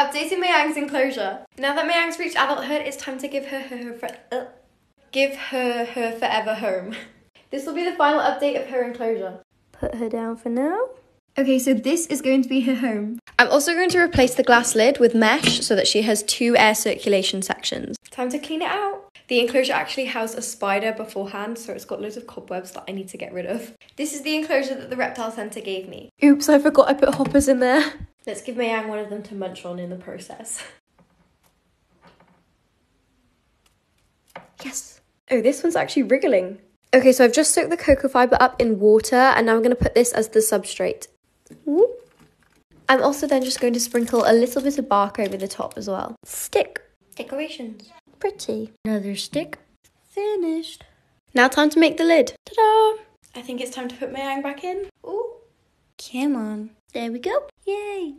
Updating Mayang's enclosure. Now that Mayang's reached adulthood, it's time to give her her, her uh, give her her forever home. This will be the final update of her enclosure. Put her down for now. Okay, so this is going to be her home. I'm also going to replace the glass lid with mesh so that she has two air circulation sections. Time to clean it out. The enclosure actually housed a spider beforehand, so it's got loads of cobwebs that I need to get rid of. This is the enclosure that the reptile centre gave me. Oops, I forgot I put hoppers in there. Let's give Mayang one of them to munch on in the process. Yes. Oh, this one's actually wriggling. Okay, so I've just soaked the cocoa fibre up in water and now I'm going to put this as the substrate. Whoop. I'm also then just going to sprinkle a little bit of bark over the top as well. Stick. Decorations. Pretty. Another stick. Finished. Now time to make the lid. Ta-da! I think it's time to put Mayang back in. Come on. There we go. Yay.